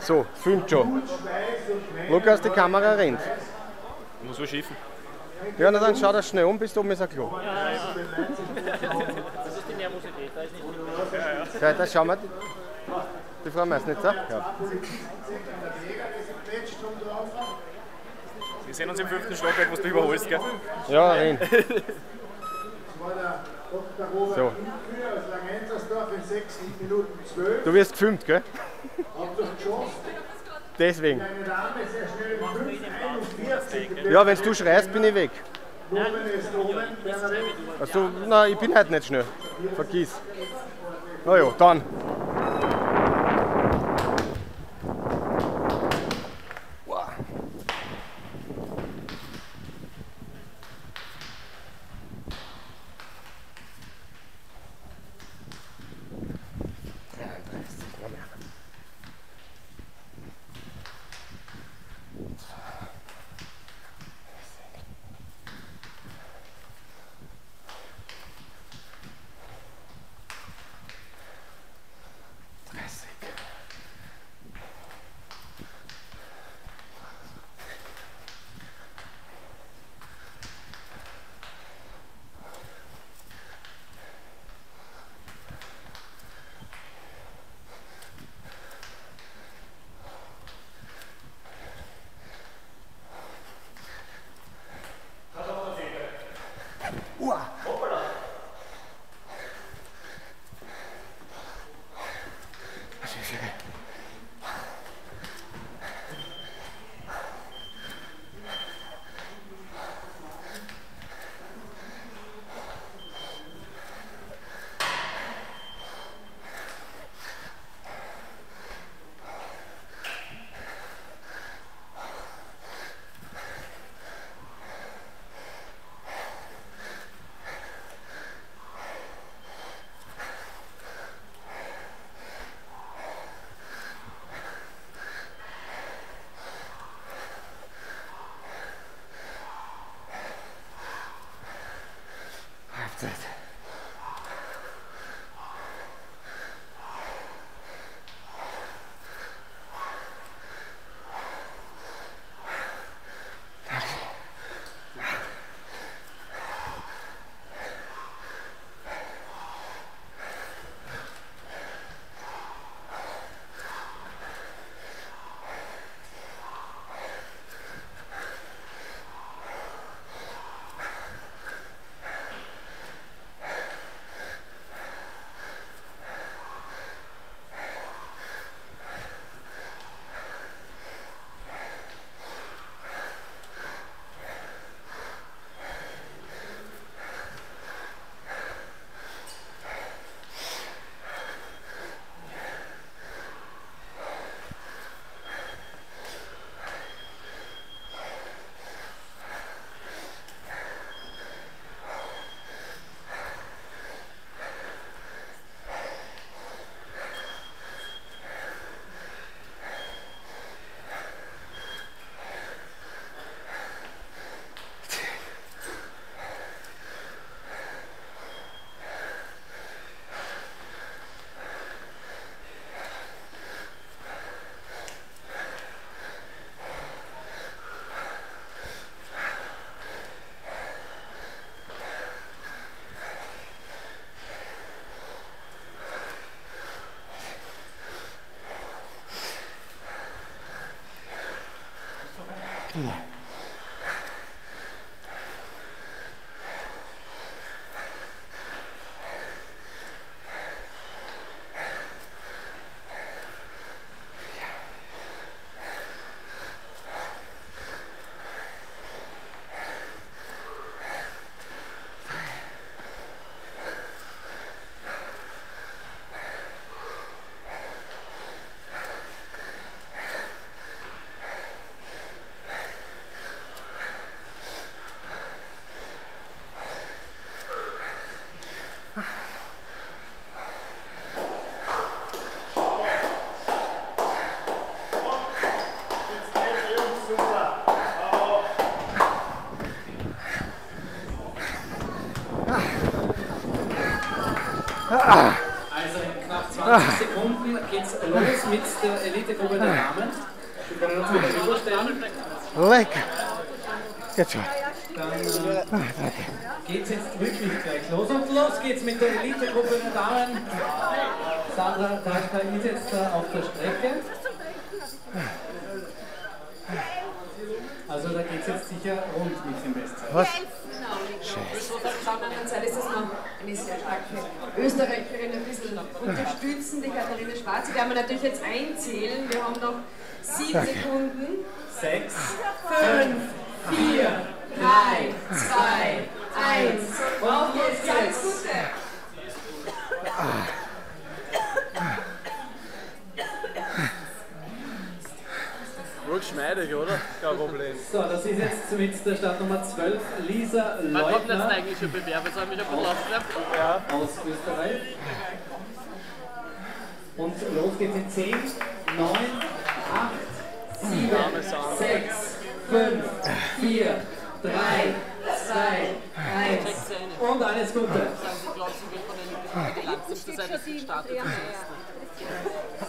So, filmt schon. Lukas, die Kamera rennt. Muss so schiffen. Ja, na dann schau das schnell um, bis du oben ist ein Klo. Das ist die Nervosität, da ist nicht viel. Ja, das schauen wir. Die Frau Meißnitzer? Ja. Wir sehen uns im fünften Stockwerk, was du überholst, gell? Ja, renn. So. aus Langenzersdorf in 6 Minuten 12. Du wirst gefilmt, gell? Habt ihr geschossen? Deswegen. Eine Dame sehr schnell in 541 Ja, wenn du schreist, bin ich weg. Blumen ist oben. Also, na, ich bin halt nicht schnell. Vergiss. Na ja, dann. that. Yeah. Also in knapp 20 Sekunden geht es los mit der Elitegruppe der Damen. Die können uns wieder überstellen. Lecker! Geht schon. Dann ah, äh, geht es jetzt wirklich gleich los und los geht's mit der Elitegruppe der Damen. Sandra Taschka ist jetzt äh, auf der Strecke. Also da geht es jetzt sicher rund mit dem Bestzeit. Was? Auf der anderen Seite ist das noch eine sehr starke Österreicherin ein bisschen unterstützen, die Katharina Schwarz. Die werden wir natürlich jetzt einzählen. Wir haben noch sieben Sekunden. Sechs, Fünf, vier, drei, zwei, eins. und Jetzt ganz geht's. Gute. Rutschmeidig, oder? Kein Problem. So, das ist jetzt mit der Startnummer 12 Lisa Wann kommt jetzt der Leutner eigentliche Bewerber? Soll ich mich ein bisschen aufschreiben? aus Österreich. Und los geht's in 10, 9, 8, 7, 6, 5, 4, 3, 2, 1 und alles Gute. Ich glaube, sie wird von den die langsamste Seite gestartet.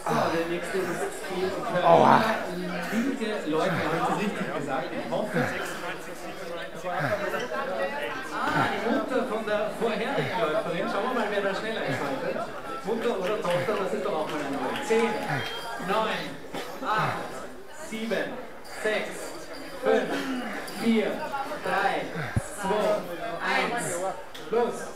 So, der nächste ist die Karina Linke Leutner, habe ich das richtig gesagt? Ich hoffe. Ah, die Mutter von der vorherigen Läuferin. Schauen wir mal, wer da schneller einschaltet. Mutter oder Tochter, das ist doch auch mal eine Frage. 10, 9, 8, 7, 6, 5, 4, Câncer.